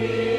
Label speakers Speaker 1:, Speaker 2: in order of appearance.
Speaker 1: me.